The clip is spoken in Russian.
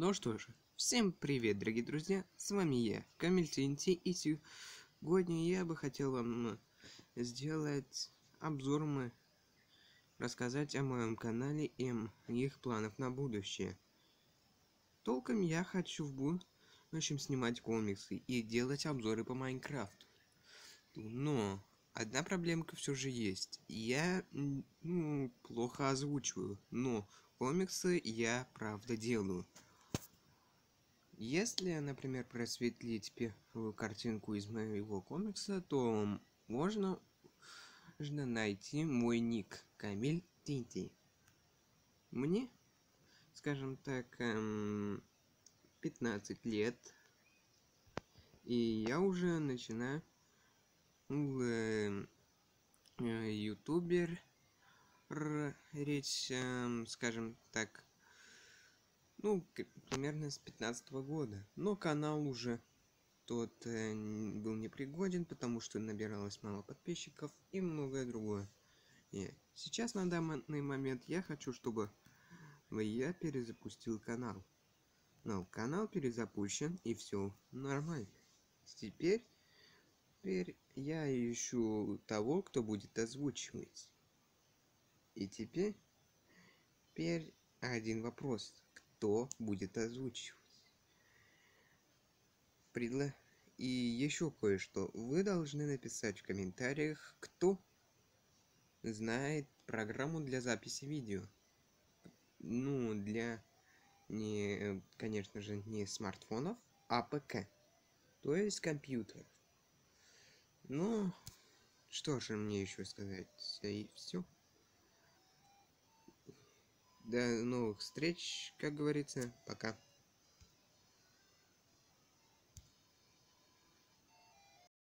Ну что же, всем привет, дорогие друзья, с вами я, Камиль ТНТ, и сегодня я бы хотел вам сделать обзор, мы рассказать о моем канале и моих планах на будущее. Толком я хочу в будущем снимать комиксы и делать обзоры по Майнкрафту. Но одна проблемка все же есть. Я ну, плохо озвучиваю, но комиксы я правда делаю. Если, например, просветлить первую картинку из моего комикса, то можно, можно найти мой ник Камиль Тинти. Мне, скажем так, 15 эм, лет, и я уже начинаю э, ютубер речь, эм, скажем так, ну, примерно с 15 -го года. Но канал уже тот э, был непригоден, потому что набиралось мало подписчиков и многое другое. И сейчас на данный момент я хочу, чтобы я перезапустил канал. Но канал перезапущен и все нормально. Теперь, теперь я ищу того, кто будет озвучивать. И теперь, теперь один вопрос кто будет озвучивать. Предла... И еще кое-что. Вы должны написать в комментариях, кто знает программу для записи видео. Ну, для, не, конечно же, не смартфонов, а ПК. То есть компьютер. Ну, что же мне еще сказать? И все. До новых встреч, как говорится. Пока.